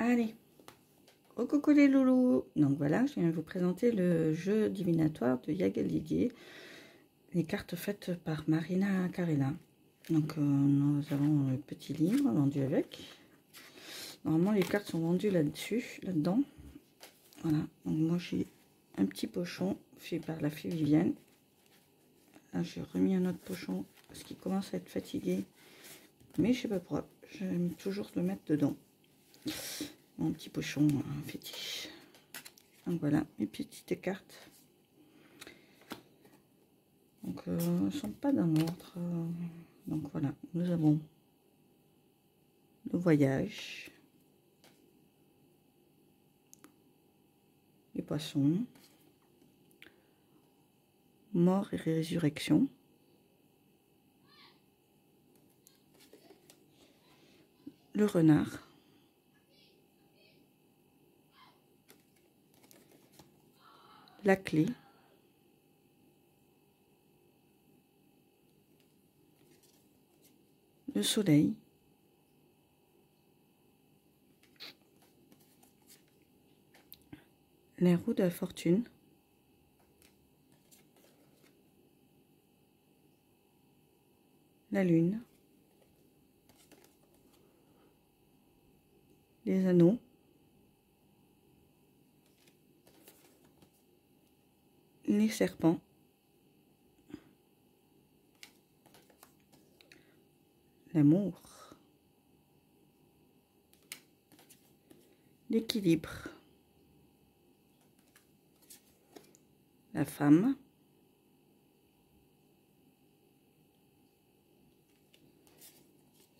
Allez, au coucou les loulous Donc voilà, je viens vous présenter le jeu divinatoire de Yagel. Les cartes faites par Marina Carella. Donc euh, nous avons le petit livre vendu avec. Normalement les cartes sont vendues là-dessus, là-dedans. Voilà, donc moi j'ai un petit pochon fait par la fée Vivienne. Là j'ai remis un autre pochon parce qu'il commence à être fatigué. Mais je sais pas pourquoi, j'aime toujours le mettre dedans mon petit pochon fétiche. Donc voilà, mes petites cartes. Donc, euh, ne sont pas dans l'ordre. donc voilà, nous avons le voyage, les poissons, mort et résurrection, le renard, la clé, le soleil, les roues de la fortune, la lune, les anneaux, les serpents. L'amour. L'équilibre. La femme.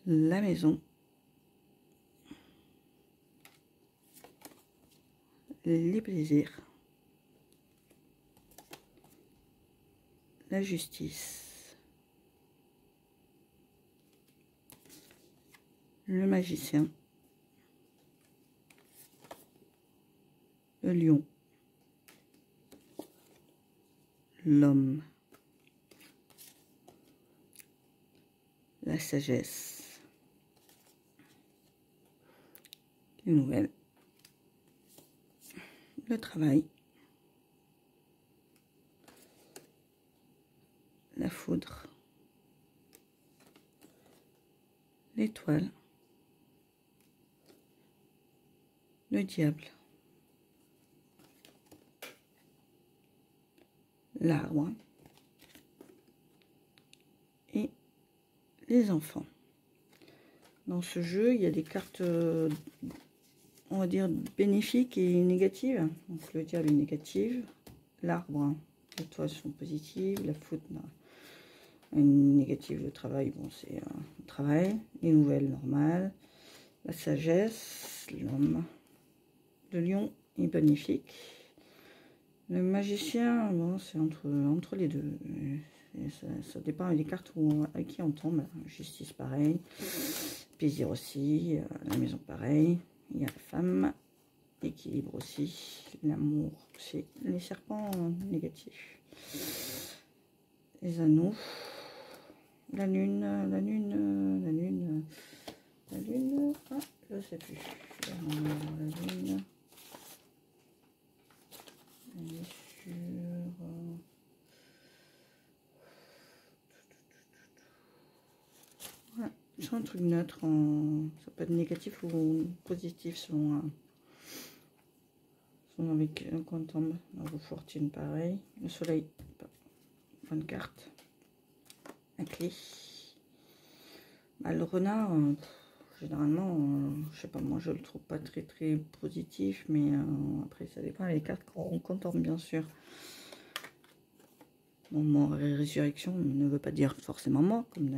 La maison. Les plaisirs. La justice, le magicien, le lion, l'homme, la sagesse, les nouvelles, le travail, la foudre, l'étoile, le diable, l'arbre. Et les enfants. Dans ce jeu, il y a des cartes, euh, on va dire, bénéfiques et négatives. Donc le diable est négative, l'arbre, les toiles sont positives, la foudre une négative, le travail, bon, c'est le euh, travail. Les nouvelles, normales. La sagesse, l'homme. Le lion est magnifique. Le magicien, bon, c'est entre, entre les deux. ça, dépend des cartes où, à qui on tombe. Justice, pareil. Plaisir aussi. Euh, la maison, pareil. Il y a la femme. Équilibre aussi. L'amour, c'est les serpents négatifs. Les anneaux la lune, la lune, la lune, la lune, ah, je sais plus. La lune, elle est sur... Voilà, c'est un truc neutre, en... ça peut être négatif ou positif selon, selon avec un tombe. La fortune, pareil. Le soleil, bonne carte clé. Bah, le renard, euh, généralement, euh, je sais pas, moi je le trouve pas très très positif, mais euh, après ça dépend les cartes qu'on contemple bien sûr. Bon, mort et résurrection ne veut pas dire forcément mort, comme,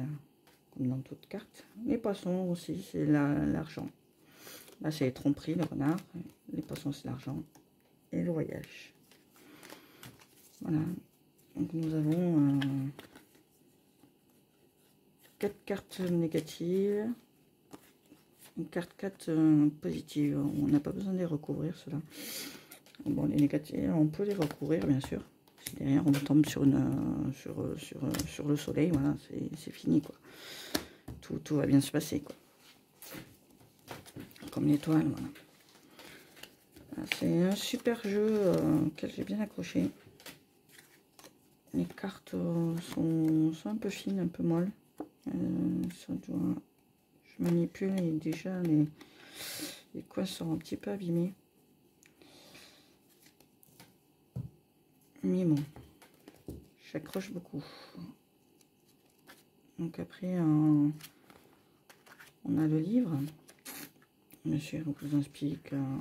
dans toute carte. Les poissons aussi, c'est l'argent. Là, c'est les tromperies, le renard. Les poissons, c'est l'argent. Et le voyage. Voilà. Donc, nous avons 4 cartes négatives, une carte 4 euh, positive. On n'a pas besoin de les recouvrir, cela. Bon, les négatives, on peut les recouvrir, bien sûr. Si derrière on tombe sur, euh, euh, le soleil, voilà, c'est fini, quoi. Tout, va bien se passer, quoi. Comme l'étoile, voilà. C'est un super jeu auquel j'ai bien accroché. Les cartes sont, un peu fines, un peu molles. Euh, ça doit... Je manipule et déjà les, les coins sont un petit peu abîmés. Mais bon, j'accroche beaucoup. Donc après, on a le livre. Monsieur vous explique euh,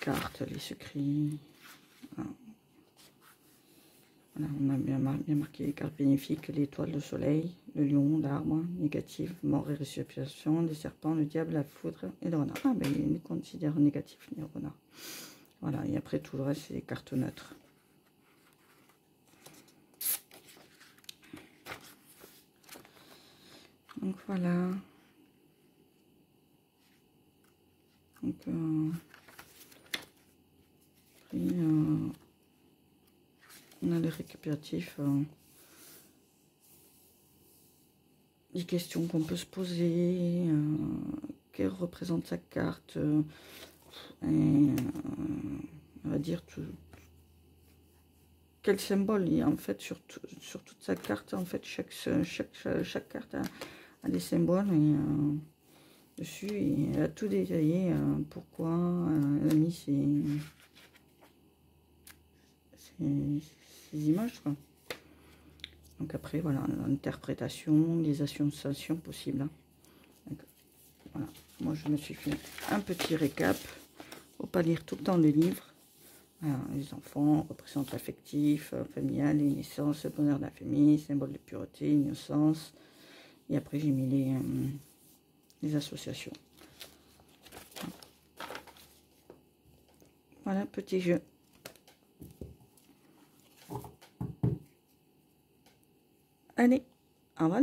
cartes, les secrets. Voilà. on a bien, marqué les cartes bénéfiques, l'étoile, le soleil, le lion, l'arbre, négatif, mort et résurrection, les serpents, le diable, la foudre et le renard. Ah ben il considère négatif les renards. Voilà, et après tout le reste c'est des cartes neutres. Donc voilà. Donc, euh, euh, on a les récupératifs. Euh, des questions qu'on peut se poser. quelle représente sa carte on va dire tout, quel symbole il y a en fait sur, sur toute sa carte en fait chaque, chaque, chaque carte a, des symboles et, euh, dessus et elle a tout détaillé euh, pourquoi euh, elle a mis ces, images donc après voilà l'interprétation les associations possibles hein. voilà moi je me suis fait un petit récap faut pas lire tout le temps le livre les enfants représentent l'affectif, familial, les naissances, le bonheur de la famille, symbole de pureté, innocence, et après, j'ai mis les, euh, les associations. Voilà, petit jeu. Allez, au revoir.